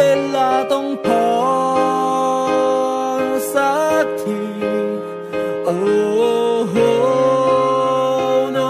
เวลาต้องพอสักทีโอ้โห no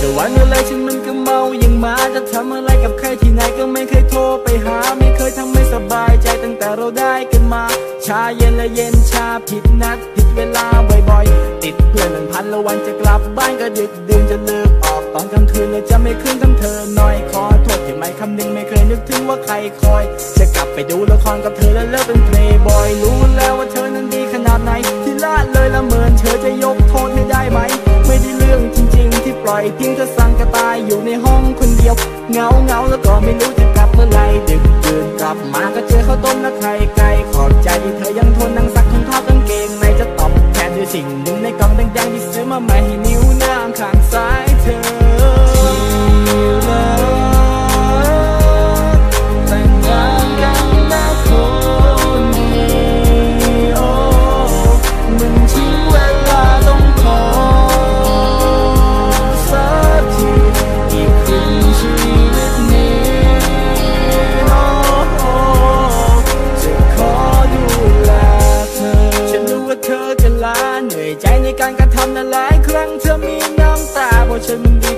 จะวันอะไรฉันมันก็เมาอย่างมาจะทำอะไรกับใครที่ไหนก็ไม่เคยโทรไปหา ไม่เคยทำให้สบายใจตั้งแต่เราได้กันมา ชาเย็นและเย็นชาผิดนัดผิดเวลาบ่อยๆ ติดเพื่อนหนึ่งพันละวันจะกลับบ้านก็ดึกดื่นจะเลิก ตอนกลางคืนเลยจะไม่คืนทั้งเธอหน่อยขอโทษที่ไม่คำนึงไม่เคยนึกถึงว่าใครคอย จะกลับไปดูละครกับเธอแล้วเลิกเป็นเพลย์บอยรู้แล้วว่าเธอนั้นดีขนาดไหน ที่ละเลยละเมินเธอจะยกโทษให้ได้ไหม ไม่ได้เรื่องจริง ๆ ที่ปล่อยทิ้งเธอสั่งกระตายอยู่ในห้องคนเดียวเงาเงาแล้วก็ไม่รู้จะกลับเมื่อไหรดึกดื่นกลับมาก็เจอเขาต้มและไข่ไก่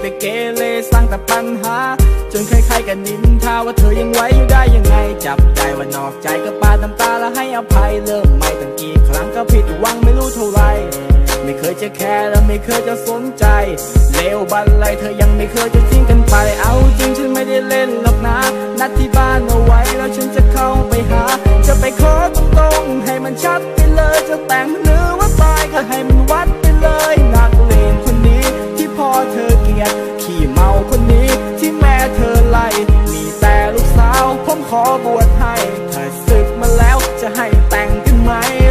แต่เกเรสร้างแต่ปัญหา จนใครๆกันนินทาว่าเธอยังไหวอยู่ได้ยังไง จับใจว่านอกใจก็ปาดน้ำตาแล้วให้อภัยเริ่มใหม่ตั้งกี่ครั้งก็ผิดหวังไม่รู้เท่าไรไม่เคยจะแคร์และไม่เคยจะสนใจเลวบันไลเธอยังไม่เคยจะทิ้งกันไปเอาจริงฉันไม่ได้เล่นหรอกนะ นัดที่บ้านเอาไว้แล้วฉันจะเข้าไปหา จะไปขอตรงๆให้มันชัด แ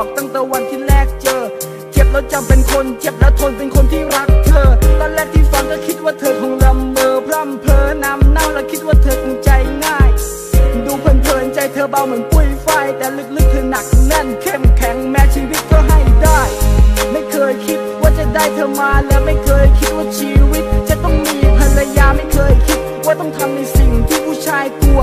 อกตั้งแต่วันที่แรกเจอ เจ็บแล้วจำเป็นคน เจ็บแล้วทนเป็นคนที่รักเธอ ตอนแรกที่ฟังก็คิดว่าเธอคงลำเมอพร่ำเพอนำเน่าและคิดว่าเธอคงใจง่าย ดูเพลินๆใจเธอเบาเหมือนปุ้ยไฟ แต่ลึกๆเธอหนักแน่นเข้มแข็งแม้ชีวิตก็ให้ได้ ไม่เคยคิดว่าจะได้เธอมาและไม่เคยคิดว่าชีวิต จะต้องมีภรรยาไม่เคยคิด ว่าต้องทำในสิ่งที่ผู้ชายกลัว